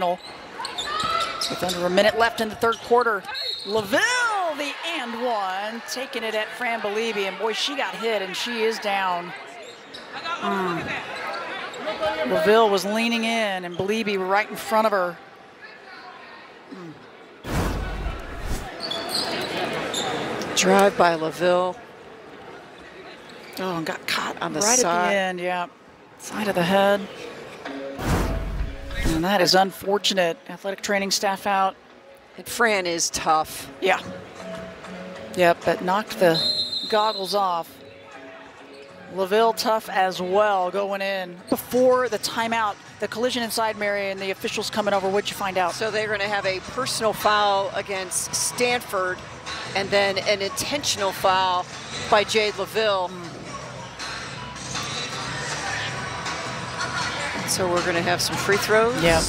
With under a minute left in the third quarter, Loville, the and one, taking it at Fran Belibi, and boy, she got hit and she is down. Mm. Loville was leaning in and Belibi right in front of her. Mm. Drive by Loville. Oh, and got caught on the right side. at the end, yeah. Side of the head. And that is unfortunate. Athletic training staff out. And Fran is tough. Yeah. Yep, but knocked the goggles off. Loville tough as well going in. Before the timeout, the collision inside Mary and the officials coming over, what'd you find out? So they're going to have a personal foul against Stanford and then an intentional foul by Jade Loville. Mm. So we're going to have some free throws. Yeah.